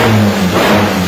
Mm-hmm.